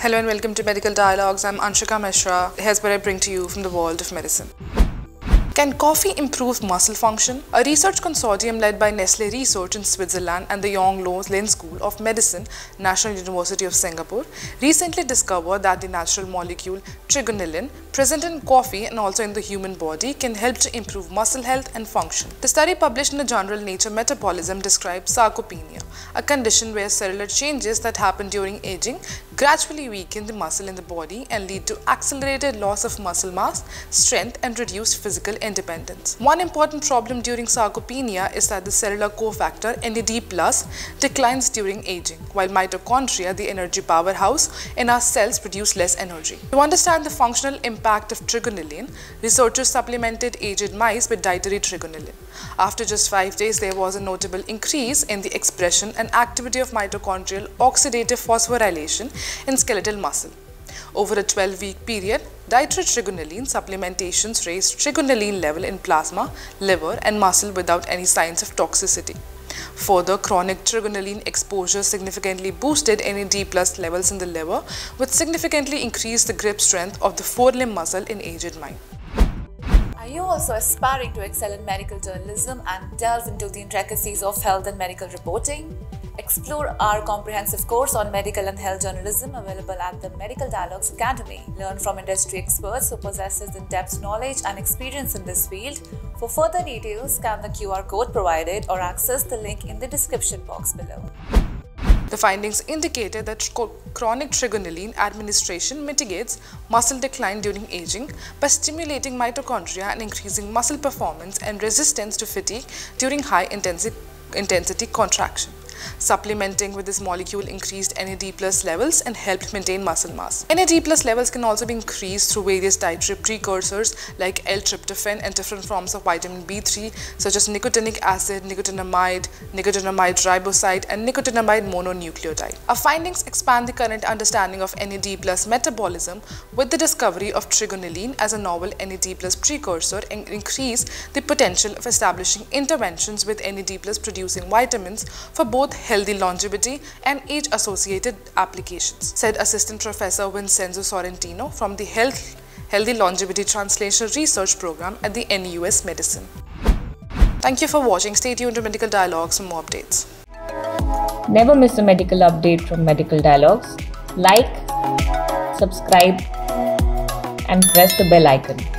Hello and welcome to Medical Dialogues. I'm Anshika Mishra. Here's what I bring to you from the world of medicine. Can coffee improve muscle function? A research consortium led by Nestle Research in Switzerland and the Yong Loo Lin School of Medicine, National University of Singapore, recently discovered that the natural molecule trigonelline, present in coffee and also in the human body, can help to improve muscle health and function. The study published in the journal Nature Metabolism describes sarcopenia, a condition where cellular changes that happen during aging gradually weaken the muscle in the body and lead to accelerated loss of muscle mass, strength and reduced physical independence. One important problem during sarcopenia is that the cellular cofactor NAD+ declines during aging, while mitochondria, the energy powerhouse in our cells, produce less energy. To understand the functional impact of trigonelline, researchers supplemented aged mice with dietary trigonelline. After just 5 days, there was a notable increase in the expression and activity of mitochondrial oxidative phosphorylation in skeletal muscle. Over a 12-week period, dietary trigonelline supplementations raised trigonelline level in plasma, liver and muscle without any signs of toxicity. Further, chronic trigonelline exposure significantly boosted NAD plus levels in the liver, which significantly increased the grip strength of the forelimb muscle in aged mice. Are you also aspiring to excel in medical journalism and delve into the intricacies of health and medical reporting? Explore our comprehensive course on medical and health journalism available at the Medical Dialogues Academy. Learn from industry experts who possesses in-depth knowledge and experience in this field. For further details, scan the QR code provided or access the link in the description box below. The findings indicated that chronic trigonelline administration mitigates muscle decline during aging by stimulating mitochondria and increasing muscle performance and resistance to fatigue during high intensity, intensity contraction. Supplementing with this molecule increased NAD plus levels and helped maintain muscle mass. NAD plus levels can also be increased through various dietary precursors like L-tryptophan and different forms of vitamin B3 such as nicotinic acid, nicotinamide, nicotinamide riboside and nicotinamide mononucleotide. Our findings expand the current understanding of NAD plus metabolism with the discovery of trigonelline as a novel NAD plus precursor and increase the potential of establishing interventions with NAD plus producing vitamins for both both healthy longevity and age-associated applications, said Assistant Professor Vincenzo Sorrentino from the Health, Healthy Longevity Translational Research Program at the NUS Medicine. Thank you for watching. Stay tuned to Medical Dialogues for more updates. Never miss a medical update from Medical Dialogues. Like, subscribe, and press the bell icon.